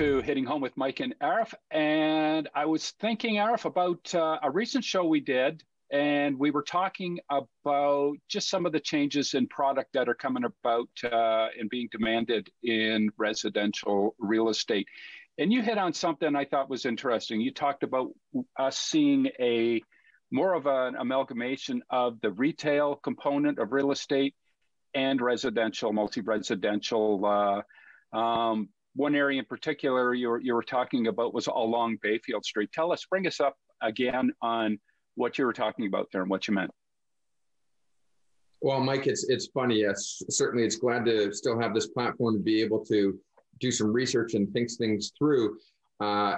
To Hitting Home with Mike and Arif. And I was thinking, Arif, about uh, a recent show we did, and we were talking about just some of the changes in product that are coming about uh, and being demanded in residential real estate. And you hit on something I thought was interesting. You talked about us seeing a more of an amalgamation of the retail component of real estate and residential, multi-residential. Uh, um, one area in particular you were, you were talking about was along Bayfield Street. Tell us, bring us up again on what you were talking about there and what you meant. Well, Mike, it's it's funny. Yes, certainly, it's glad to still have this platform to be able to do some research and think things through. Uh,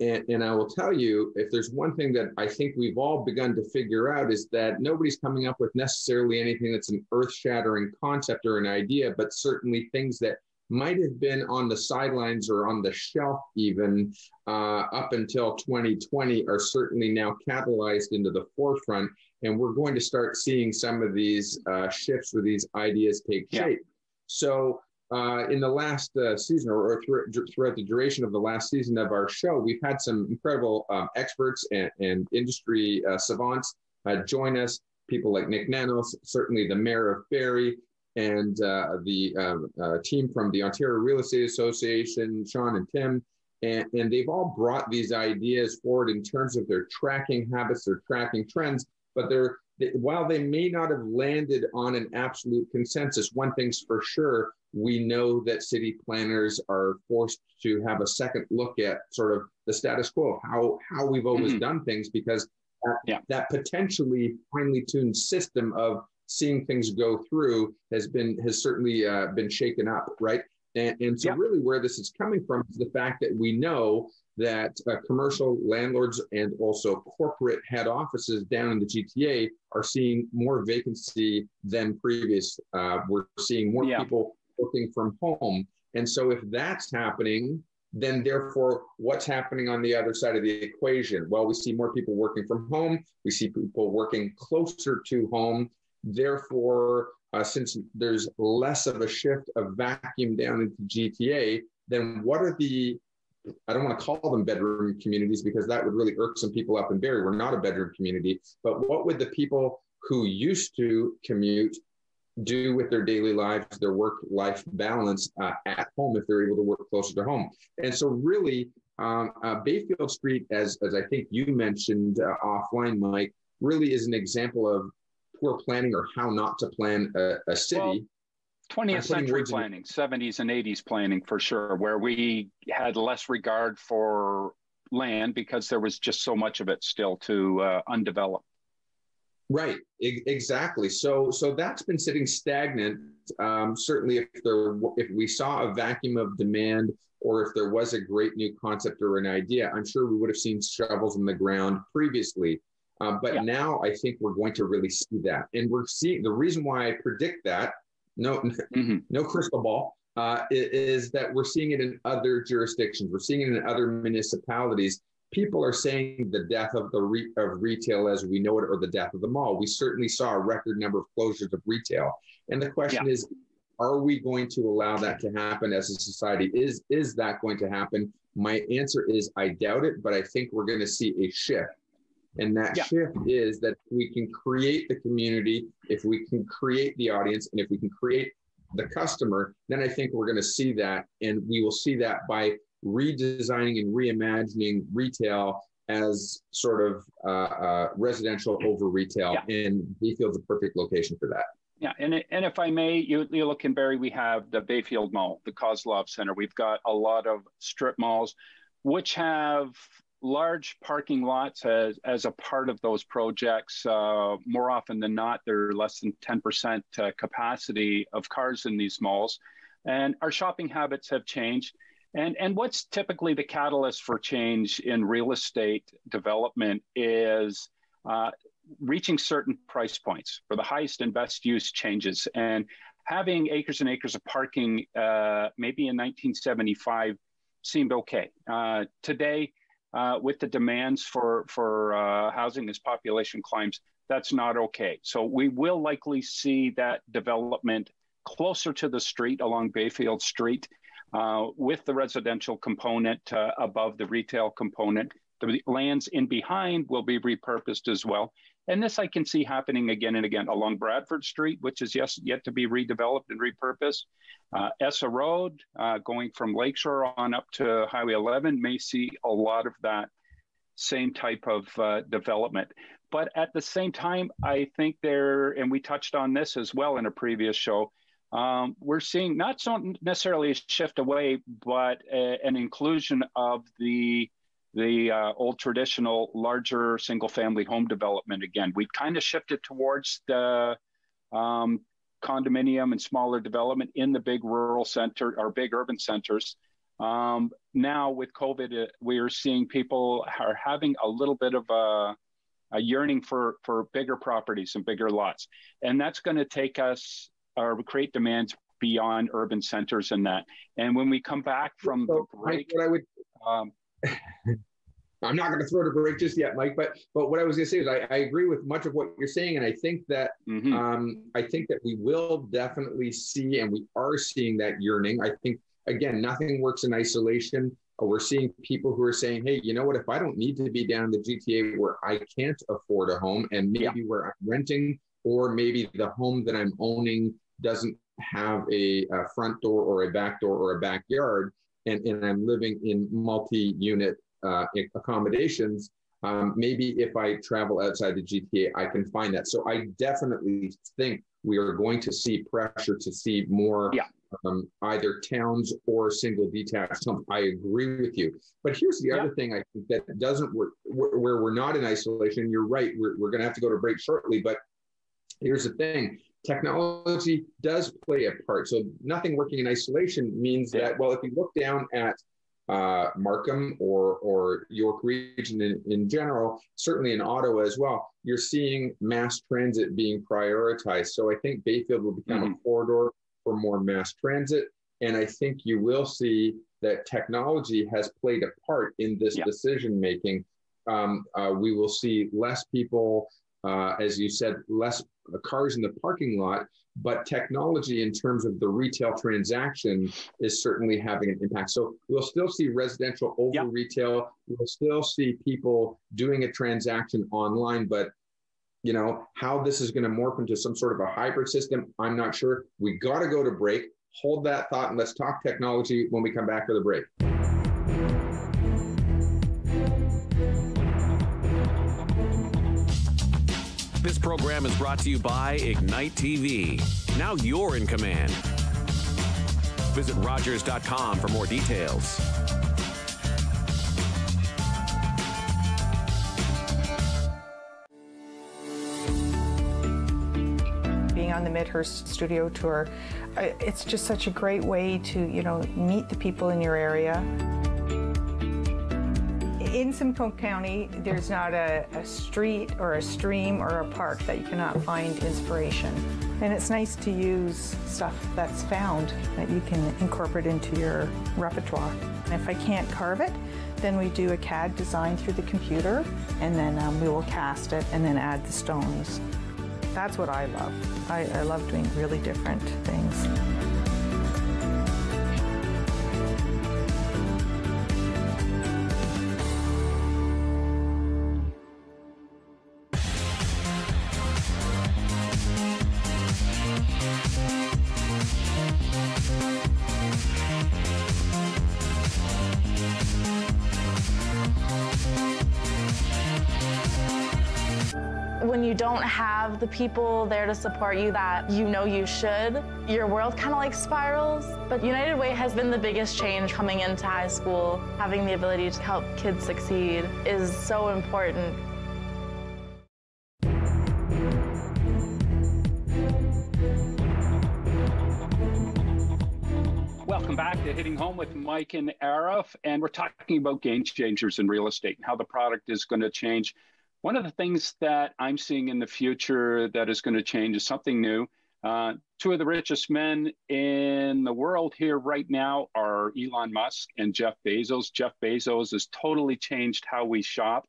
and, and, I will tell you, if there's one thing that I think we've all begun to figure out is that nobody's coming up with necessarily anything that's an earth-shattering concept or an idea, but certainly things that might have been on the sidelines or on the shelf even uh, up until 2020 are certainly now catalyzed into the forefront. And we're going to start seeing some of these uh, shifts or these ideas take yeah. shape. So, uh, in the last uh, season or, or throughout the duration of the last season of our show, we've had some incredible um, experts and, and industry uh, savants uh, join us. People like Nick Nanos, certainly the mayor of Barrie, and uh, the um, uh, team from the Ontario Real Estate Association, Sean and Tim, and, and they've all brought these ideas forward in terms of their tracking habits, their tracking trends, but they're while they may not have landed on an absolute consensus, one thing's for sure, we know that city planners are forced to have a second look at sort of the status quo, how how we've always mm-hmm. done things, because that, yeah. that potentially finely tuned system of seeing things go through has been has certainly uh, been shaken up, right? And, and so, yeah. really, where this is coming from is the fact that we know that uh, commercial landlords and also corporate head offices down in the GTA are seeing more vacancy than previous. Uh, we're seeing more yeah. people working from home, and so if that's happening, then therefore what's happening on the other side of the equation well we see more people working from home we see people working closer to home Therefore, uh, since there's less of a shift of vacuum down into GTA, then what are the I don't want to call them bedroom communities because that would really irk some people up in Barrie. We're not a bedroom community, but what would the people who used to commute do with their daily lives, their work life balance uh, at home if they're able to work closer to home? And so, really, um, uh, Bayfield Street, as, as I think you mentioned uh, offline, Mike, really is an example of poor planning or how not to plan a, a city. Well, 20th century planning, 70s and 80s planning for sure, where we had less regard for land because there was just so much of it still to uh, undeveloped. Right, I- exactly. So, so that's been sitting stagnant. Um, certainly, if there, if we saw a vacuum of demand, or if there was a great new concept or an idea, I'm sure we would have seen shovels in the ground previously. Uh, but yeah. now I think we're going to really see that. And we're seeing the reason why I predict that, no, mm-hmm. no crystal ball, uh, is that we're seeing it in other jurisdictions. We're seeing it in other municipalities. People are saying the death of the re- of retail as we know it, or the death of the mall. We certainly saw a record number of closures of retail, and the question yeah. is, are we going to allow that to happen as a society? Is is that going to happen? My answer is I doubt it, but I think we're going to see a shift and that yeah. shift is that we can create the community, if we can create the audience, and if we can create the customer, then I think we're going to see that. And we will see that by redesigning and reimagining retail as sort of uh, uh, residential over retail. Yeah. And Bayfield's a perfect location for that. Yeah, and, and if I may, you, you look in Barrie, we have the Bayfield Mall, the Kozlov Center. We've got a lot of strip malls, which have large parking lots as, as a part of those projects. Uh, more often than not, they're less than 10% uh, capacity of cars in these malls. And our shopping habits have changed. And, and what's typically the catalyst for change in real estate development is uh, reaching certain price points for the highest and best use changes. And having acres and acres of parking, uh, maybe in 1975, seemed okay. Uh, today, uh, with the demands for for uh, housing as population climbs, that's not okay. So we will likely see that development closer to the street along Bayfield Street. uh, with the residential component uh, above the retail component. The lands in behind will be repurposed as well. And this I can see happening again and again along Bradford Street, which is yes, yet to be redeveloped and repurposed. Uh, Essa Road, uh, going from Lakeshore on up to Highway 11, may see a lot of that same type of uh, development. But at the same time, I think there, and we touched on this as well in a previous show, um, we're seeing not so necessarily a shift away, but a, an inclusion of the the uh, old traditional larger single family home development again. We've kind of shifted towards the um, condominium and smaller development in the big rural center or big urban centers. Um, now with COVID, uh, we are seeing people are having a little bit of a, a yearning for for bigger properties and bigger lots, and that's going to take us or create demands beyond urban centers and that. And when we come back from so, the break, what I would. Um, I'm not going to throw the break just yet, Mike. But but what I was going to say is I, I, agree with much of what you're saying, and I think that mm-hmm. um, I think that we will definitely see, and we are seeing that yearning. I think again, nothing works in isolation. We're seeing people who are saying, "Hey, you know what? If I don't need to be down in the GTA where I can't afford a home, and maybe yeah. where I'm renting, or maybe the home that I'm owning doesn't have a, a front door or a back door or a backyard, and, and I'm living in multi-unit uh, accommodations, um, maybe if I travel outside the GTA, I can find that. So I definitely think we are going to see pressure to see more yeah. um, either towns or single detached homes. I agree with you. But here's the yeah. other thing I think that doesn't work where we're not in isolation. You're right. We're, we're going to have to go to break shortly. But here's the thing technology does play a part. So nothing working in isolation means yeah. that, well, if you look down at uh, Markham or or York Region in, in general, certainly in Ottawa as well, you're seeing mass transit being prioritized. So I think Bayfield will become mm-hmm. a corridor for more mass transit, and I think you will see that technology has played a part in this yeah. decision making. Um, uh, we will see less people, uh, as you said, less cars in the parking lot, but technology in terms of the retail transaction is certainly having an impact. So we'll still see residential over yep. retail. We'll still see people doing a transaction online, but you know how this is going to morph into some sort of a hybrid system, I'm not sure. We got to go to break. Hold that thought and let's talk technology when we come back for the break. Program is brought to you by Ignite TV. Now you're in command. Visit Rogers.com for more details. Being on the Midhurst studio tour, it's just such a great way to, you know, meet the people in your area in Simcoe County, there's not a, a, street or a stream or a park that you cannot find inspiration. And it's nice to use stuff that's found that you can incorporate into your repertoire. And if I can't carve it, then we do a CAD design through the computer, and then um, we will cast it and then add the stones. That's what I love. I, I love doing really different things. The people there to support you that you know you should, your world kind of like spirals. But United Way has been the biggest change coming into high school. Having the ability to help kids succeed is so important. Welcome back to Hitting Home with Mike and Arif, and we're talking about game changers in real estate and how the product is going to change one of the things that I'm seeing in the future that is going to change is something new. Uh, two of the richest men in the world here right now are Elon Musk and Jeff Bezos. Jeff Bezos has totally changed how we shop.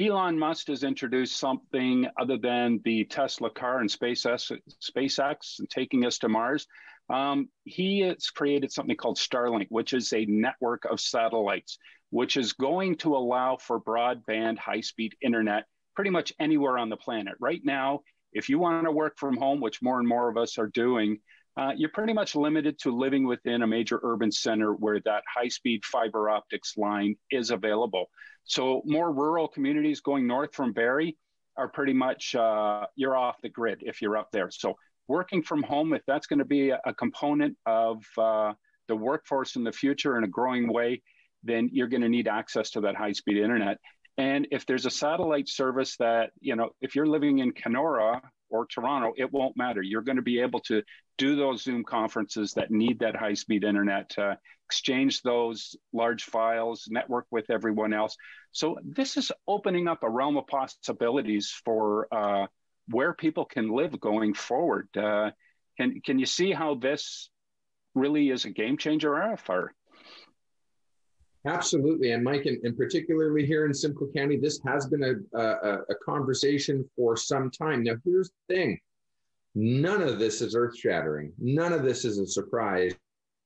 Elon Musk has introduced something other than the Tesla car and SpaceX, SpaceX and taking us to Mars. Um, he has created something called Starlink, which is a network of satellites, which is going to allow for broadband high speed internet pretty much anywhere on the planet. Right now, if you want to work from home, which more and more of us are doing, uh, you're pretty much limited to living within a major urban center where that high speed fiber optics line is available. So, more rural communities going north from Barrie are pretty much uh, you're off the grid if you're up there. So, working from home, if that's going to be a, component of uh, the workforce in the future in a growing way, then you're going to need access to that high speed internet. And if there's a satellite service that, you know, if you're living in Kenora or Toronto, it won't matter. You're going to be able to do those Zoom conferences that need that high speed internet, to exchange those large files, network with everyone else. So this is opening up a realm of possibilities for uh, where people can live going forward. Uh, can can you see how this really is a game changer, Arif? Absolutely, and Mike, and, and, particularly here in Simcoe County, this has been a, a, a conversation for some time. Now, here's the thing: none of this is earth-shattering. None of this is a surprise.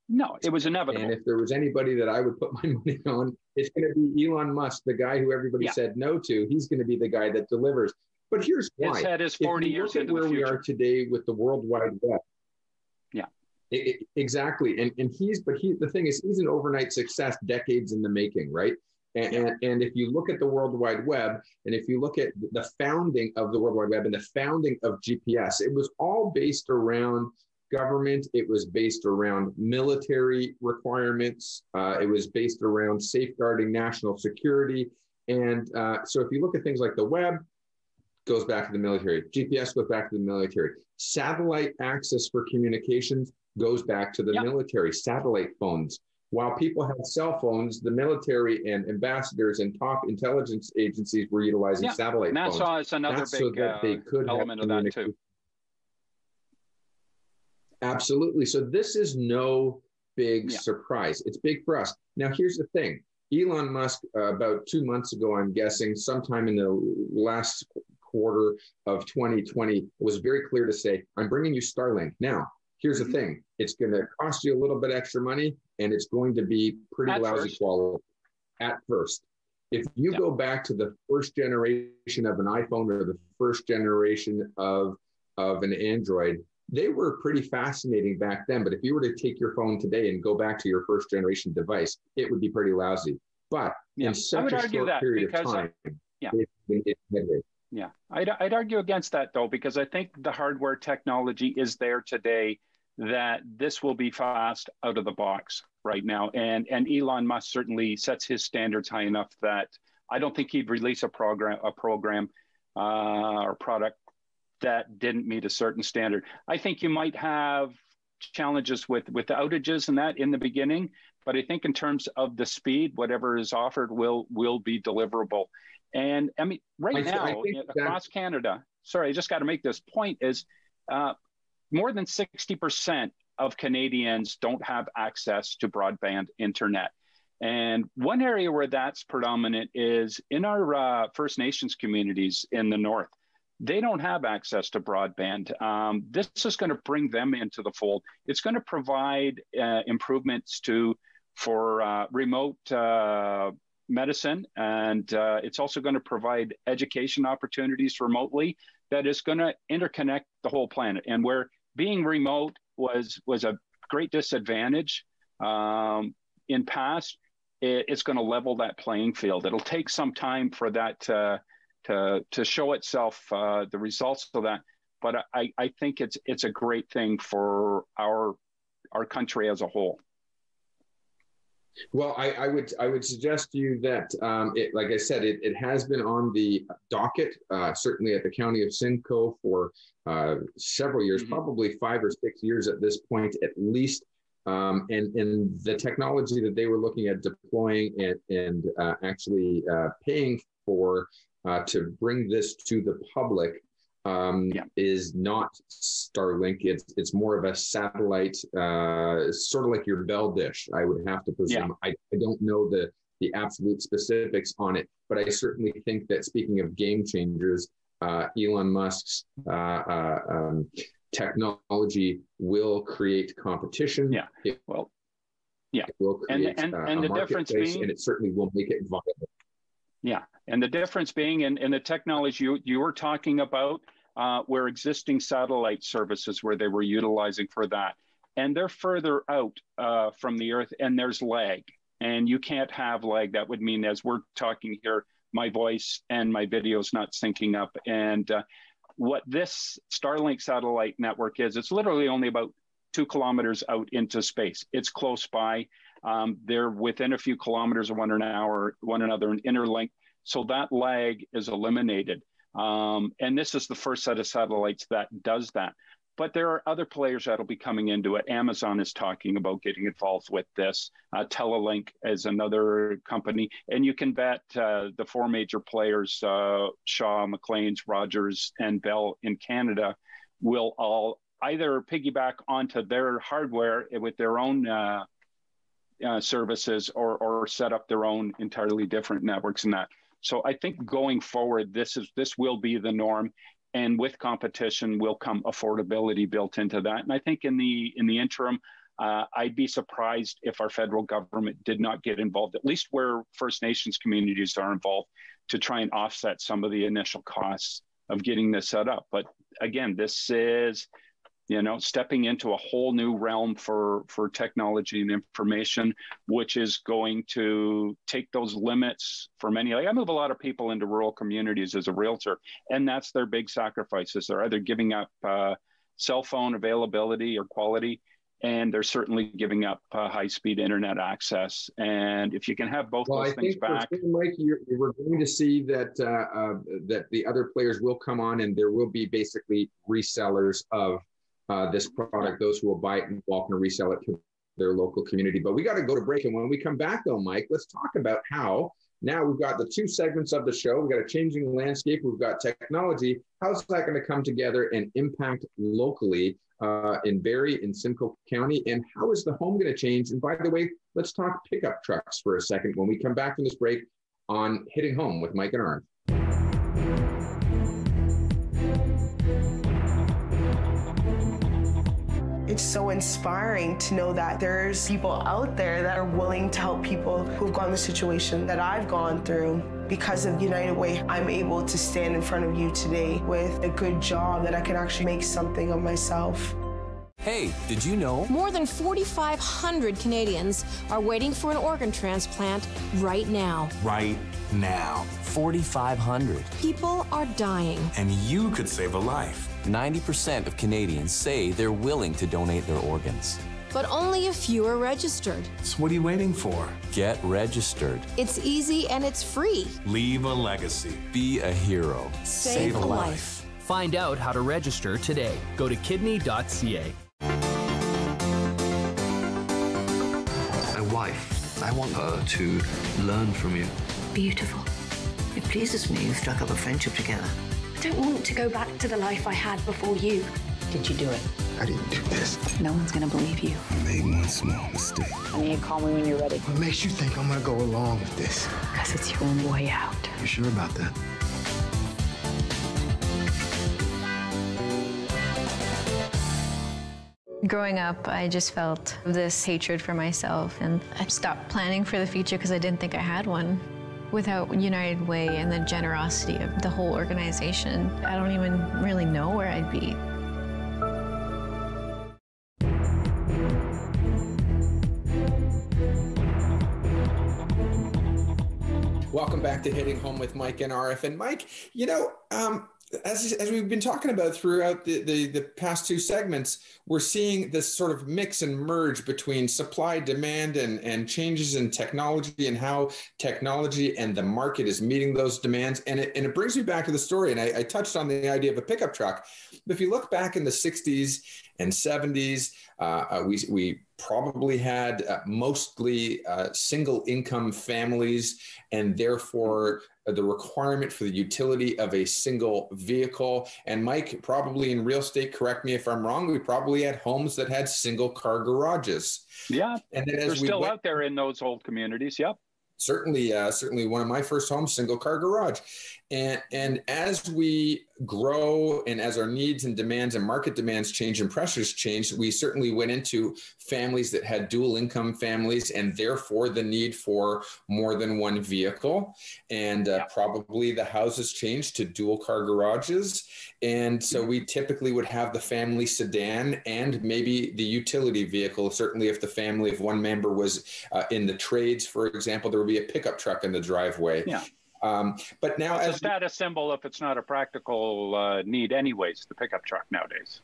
No, it was inevitable. And if there was anybody that I would put my money on, it's going to be Elon Musk, the guy who everybody yeah. said no to. He's going to be the guy that delivers. But here's why. His head is 40 years into where we are today with the World Wide Web. Yeah. It, it, exactly. And, and he's, but he, the thing is, he's an overnight success, decades in the making, right? And, and, and, if you look at the World Wide Web, and if you look at the founding of the World Wide Web and the founding of GPS, it was all based around government. It was based around military requirements. Uh, it was based around safeguarding national security. And uh, so if you look at things like the web, goes back to the military. GPS goes back to the military. Satellite access for communications goes back to the yep. military. Satellite phones. While people had cell phones, the military and ambassadors and top intelligence agencies were utilizing yep. satellite NASA phones. NASA is another That's big so that they uh, could element of that too. Absolutely. So this is no big yeah. surprise. It's big for us. Now, here's the thing. Elon Musk, uh, about two months ago, I'm guessing, sometime in the last quarter of 2020 was very clear to say, I'm bringing you Starlink. Now, here's the mm-hmm. thing it's going to cost you a little bit extra money and it's going to be pretty at lousy first. quality at first. If you go back to the first generation of an iPhone or the first generation of, of an Android, they were pretty fascinating back then. But if you were to take your phone today and go back to your first generation device, it would be pretty lousy. But yeah. in such a short period of time, yeah. It, it, yeah, I'd, I'd argue against that though, because I think the hardware technology is there today that this will be fast out of the box right now. And, and Elon Musk certainly sets his standards high enough that I don't think he'd release a program, a program uh, or product that didn't meet a certain standard. I think you might have challenges with with outages and that in the beginning, but I think in terms of the speed, whatever is offered will will be deliverable. And I mean, right I now across Canada, sorry, I just got to make this point: is uh, more than sixty percent of Canadians don't have access to broadband internet. And one area where that's predominant is in our uh, First Nations communities in the north. They don't have access to broadband. Um, this is going to bring them into the fold. It's going to provide uh, improvements to for uh, remote uh, medicine, and uh, it's also going to provide education opportunities remotely that is going to interconnect the whole planet. And where being remote was was a great disadvantage um, in past, it, it's going to level that playing field. It'll take some time for that to to, to show itself, uh, the results of that. But I, I think it's it's a great thing for our our country as a whole. Well, I, I, would I would suggest to you that, um, it, like I said, it, it has been on the docket, uh, certainly at the county of Simcoe for uh, several years, mm-hmm. probably five or six years at this point at least. Um, and, and the technology that they were looking at deploying and, and uh, actually uh, paying for uh, to bring this to the public um, yeah. is not Starlink. It's it's more of a satellite, uh, sort of like your Bell dish. I would have to presume. Yeah. I, I don't know the the absolute specifics on it, but I certainly think that speaking of game changers, uh, Elon Musk's uh, uh um, technology will create competition. Yeah. It, well, yeah. It will create and, and, uh, and the difference being, and it certainly will make it viable. Yeah. And the difference being in, in the technology you, you were talking about, uh, where existing satellite services where they were utilizing for that. And they're further out uh, from the Earth and there's lag. And you can't have lag. That would mean, as we're talking here, my voice and my video is not syncing up. And uh, what this Starlink satellite network is, it's literally only about two kilometers out into space. It's close by. Um, they're within a few kilometers of one another, one another, and interlinked. So that lag is eliminated. Um, and this is the first set of satellites that does that. But there are other players that'll be coming into it. Amazon is talking about getting involved with this. Uh, Telelink is another company. And you can bet uh, the four major players, uh, Shaw, Maclean's, Rogers, and Bell in Canada, will all either piggyback onto their hardware with their own uh, services or, or set up their own entirely different networks and that. So I think going forward, this is this will be the norm, and with competition will come affordability built into that. And I think in the in the interim, uh, I'd be surprised if our federal government did not get involved, at least where First Nations communities are involved, to try and offset some of the initial costs of getting this set up. But again, this is you know stepping into a whole new realm for for technology and information which is going to take those limits for many like i move a lot of people into rural communities as a realtor and that's their big sacrifices they're either giving up uh, cell phone availability or quality and they're certainly giving up uh, high-speed internet access. And if you can have both well, those I things back, Mike, we're going to see that uh, uh, that the other players will come on, and there will be basically resellers of uh, this product, those who will buy it and walk and resell it to their local community. But we got to go to break. And when we come back, though, Mike, let's talk about how now we've got the two segments of the show. We've got a changing landscape. We've got technology. How's that going to come together and impact locally uh, in Barrie, in Simcoe County? And how is the home going to change? And by the way, let's talk pickup trucks for a second when we come back from this break on Hitting Home with Mike and Arif. It's so inspiring to know that there's people out there that are willing to help people who've gone the situation that I've gone through. Because of United Way, I'm able to stand in front of you today with a good job that I can actually make something of myself. Hey, did you know? More than 4,500 Canadians are waiting for an organ transplant right now. Right now. 4,500. People are dying. And you could save a life. 90% of Canadians say they're willing to donate their organs. But only a few are registered. So what are you waiting for? Get registered. It's easy and it's free. Leave a legacy. Be a hero. Save, Save a, life. life. Find out how to register today. Go to kidney.ca. My wife, I want her to learn from you. Beautiful. It pleases me you've struck up a friendship together don't want to go back to the life I had before you. Did you do it? I didn't do this. No one's gonna believe you. I made one small mistake. I need you to call me when you're ready. What makes you think I'm gonna go along with this? Because it's your way out. You sure about that? Growing up, I just felt this hatred for myself, and I stopped planning for the future because I didn't think I had one. Without United Way and the generosity of the whole organization, I don't even really know where I'd be. Welcome back to Hitting Home with Mike and Arif. And Mike, you know, um, as, as we've been talking about throughout the, the, the, past two segments, we're seeing this sort of mix and merge between supply, demand, and, and changes in technology and how technology and the market is meeting those demands. And it, and it brings me back to the story. And I, I touched on the idea of a pickup truck. But if you look back in the 60s and 70s, uh, uh, we, we probably had uh, mostly uh, single income families and therefore the requirement for the utility of a single vehicle. And Mike, probably in real estate, correct me if I'm wrong, we probably had homes that had single car garages. Yeah, and then they're still went, out there in those old communities. Yep. Certainly, uh, certainly one of my first homes, single car garage, and and as we grow and as our needs and demands and market demands change and pressures change, we certainly went into families that had dual income families and therefore the need for more than one vehicle. And uh, probably the houses changed to dual car garages. And so we typically would have the family sedan and maybe the utility vehicle. Certainly, if the family of one member was uh, in the trades, for example, there would be a pickup truck in the driveway. Yeah. Um, but now, it's as a status symbol if it's not a practical uh, need, anyways. The pickup truck nowadays.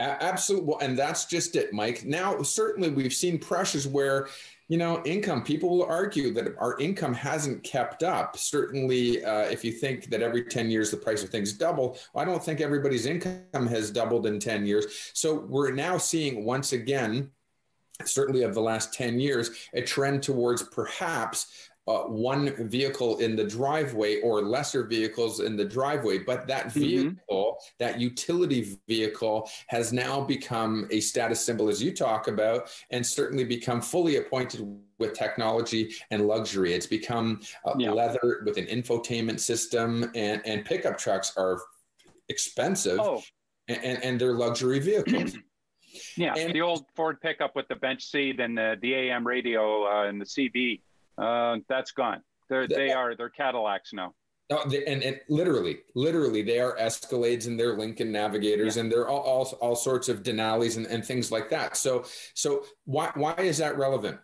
Absolutely, and that's just it, Mike. Now, certainly, we've seen pressures where, you know, income. People will argue that our income hasn't kept up. Certainly, uh, if you think that every ten years the price of things double, I don't think everybody's income has doubled in ten years. So we're now seeing once again certainly of the last 10 years, a trend towards perhaps uh, one vehicle in the driveway or lesser vehicles in the driveway. But that Mm-hmm. vehicle, that utility vehicle, has now become a status symbol, as you talk about, and certainly become fully appointed with technology and luxury. It's become uh, leather with an infotainment system, and, and pickup trucks are expensive Oh. and, and, and they're luxury vehicles. Yeah, the old Ford pickup with the bench seat and the, the AM radio uh, and the CB, uh, that's gone. They're, they are they're Cadillacs now. No, they, and, and literally, literally, they are Escalades and they're Lincoln Navigators and they're all, all, all sorts of Denali's and, and things like that. So, so why, why is that relevant?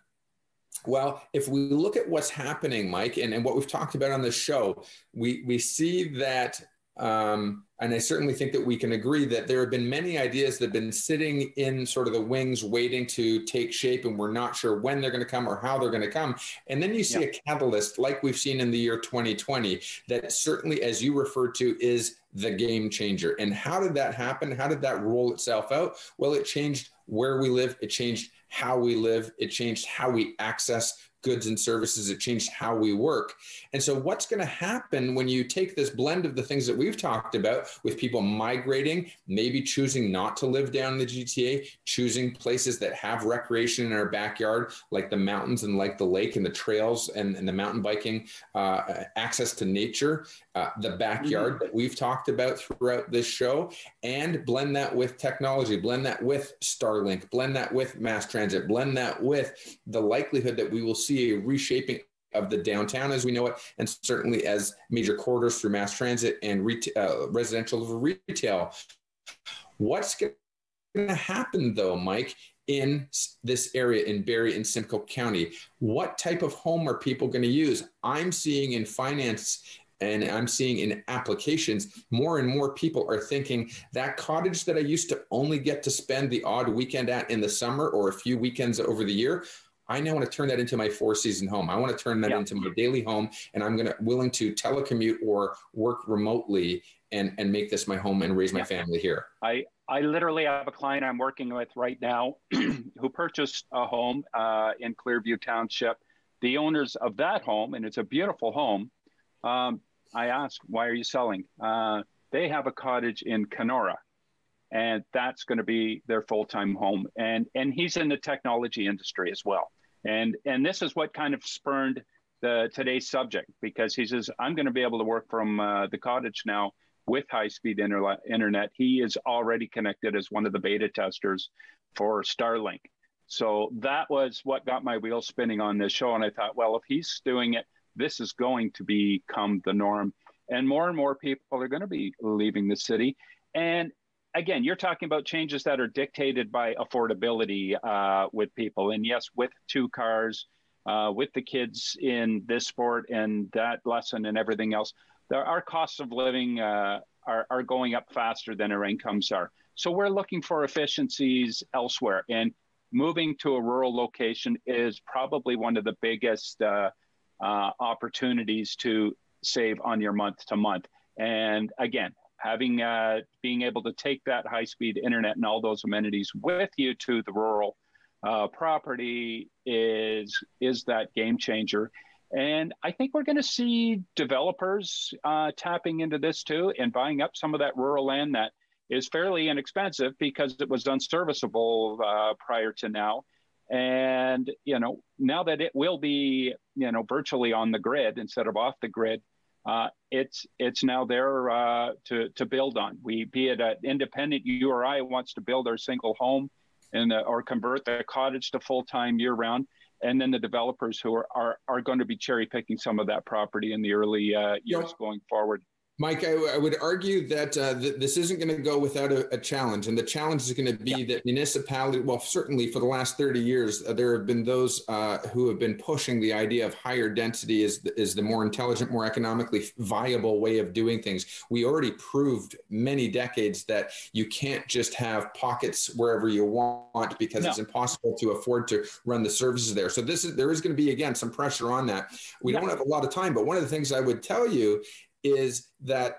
Well, if we look at what's happening, Mike, and, and what we've talked about on the show, we, we see that, um, and I certainly think that we can agree that there have been many ideas that have been sitting in sort of the wings waiting to take shape, and we're not sure when they're going to come or how they're going to come. And then you see a catalyst like we've seen in the year 2020 that certainly, as you referred to, is the game changer. And how did that happen? How did that roll itself out? Well, it changed where we live, it changed how we live, it changed how we access goods and services. It changed how we work. And so, what's going to happen when you take this blend of the things that we've talked about with people migrating, maybe choosing not to live down in the GTA, choosing places that have recreation in our backyard, like the mountains and like the lake and the trails and, and the mountain biking, uh, access to nature, uh, the backyard that we've talked about throughout this show, and blend that with technology, blend that with Starlink, blend that with mass transit, blend that with the likelihood that we will see a reshaping of the downtown as we know it, and certainly as major corridors through mass transit and retail, uh, residential retail. What's going to happen though, Mike, in this area in Barrie and Simcoe County? What type of home are people going to use? I'm seeing in finance and I'm seeing in applications, more and more people are thinking that cottage that I used to only get to spend the odd weekend at in the summer or a few weekends over the year. I now want to turn that into my four season home. I want to turn that into my daily home, and I'm going to willing to telecommute or work remotely and and make this my home and raise my family here. I I literally have a client I'm working with right now who purchased a home uh, in Clearview Township. The owners of that home, and it's a beautiful home. Um, I asked, "Why are you selling?" Uh, they have a cottage in Kenora, and that's going to be their full-time home. And and he's in the technology industry as well. And and this is what kind of spurned the today's subject because he says I'm going to be able to work from uh, the cottage now with high-speed internet. Internet. He is already connected as one of the beta testers for Starlink. So that was what got my wheels spinning on this show. And I thought, well, if he's doing it, this is going to become the norm. And more and more people are going to be leaving the city. And again, you're talking about changes that are dictated by affordability uh, with people. And yes, with two cars, uh, with the kids in this sport and that lesson and everything else, there, our costs of living uh, are, are going up faster than our incomes are. So we're looking for efficiencies elsewhere. And moving to a rural location is probably one of the biggest uh, uh, opportunities to save on your month to month. And again, having uh, being able to take that high speed internet and all those amenities with you to the rural uh, property is is that game changer. And I think we're going to see developers uh, tapping into this too and buying up some of that rural land that is fairly inexpensive because it was unserviceable uh, prior to now. And you know now that it will be you know virtually on the grid instead of off the grid, uh, it's it's now there uh, to to build on. We be it an independent URI wants to build our single home and uh, or convert the cottage to full time year round, and then the developers who are, are are going to be cherry picking some of that property in the early uh, years going forward. Mike, I, I, would argue that uh, th- this isn't going to go without a, a, challenge. And the challenge is going to be yeah. that municipality, well, certainly for the last 30 years, uh, there have been those uh, who have been pushing the idea of higher density is the, is the more intelligent, more economically viable way of doing things. We already proved many decades that you can't just have pockets wherever you want because no. it's impossible to afford to run the services there. So this is there is going to be again some pressure on that. We yeah. don't have a lot of time, but one of the things I would tell you is that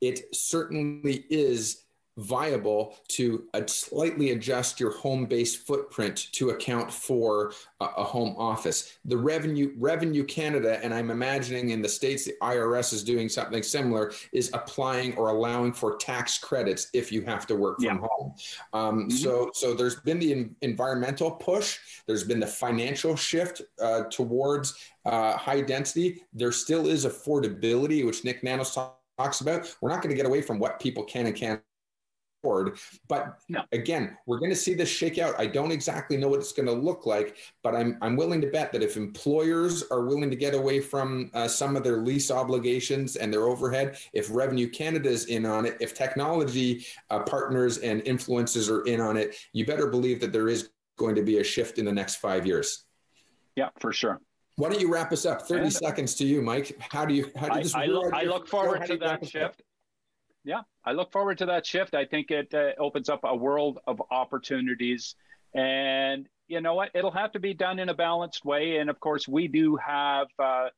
it certainly is viable to slightly adjust your home base footprint to account for a, a, home office. The revenue revenue Canada, and I'm imagining in the states the IRS is doing something similar, is applying or allowing for tax credits if you have to work from yeah. home. Um, mm-hmm. So so there's been the environmental push. There's been the financial shift uh, towards uh, high density. There still is affordability, which Nick Nanos talks about. We're not going to get away from what people can and can't forward. But no. again, we're going to see this shake out. I don't exactly know what it's going to look like, but I'm, I'm willing to bet that if employers are willing to get away from uh, some of their lease obligations and their overhead, if Revenue Canada is in on it, if technology uh, partners and influences are in on it, you better believe that there is going to be a shift in the next five years. Yeah, for sure. Why don't you wrap us up? 30 and, seconds to you, Mike. How do you, how do you, I, I, look, I look forward to that shift yeah, I look forward to that shift. I think it uh, opens up a world of opportunities. And you know what? It'll have to be done in a balanced way. And of course, we do have uh,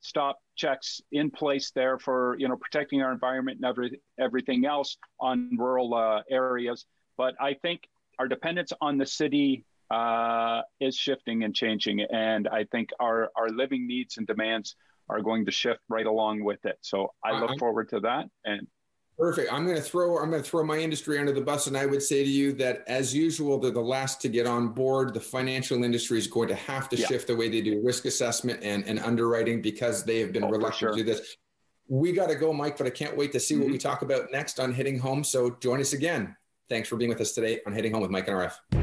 stop checks in place there for you know protecting our environment and every, everything else on rural uh, areas. But I think our dependence on the city uh, is shifting and changing, and I think our our living needs and demands are going to shift right along with it. So I look forward to that and Perfect. I'm going to throw I'm going to throw my industry under the bus, and I would say to you that, as usual, they're the last to get on board. The financial industry is going to have to yeah. shift the way they do risk assessment and, and underwriting because they have been oh, reluctant sure. to do this. We got to go, Mike, but I can't wait to see mm-hmm. what we talk about next on Hitting Home. So join us again. Thanks for being with us today on Hitting Home with Mike and Arif.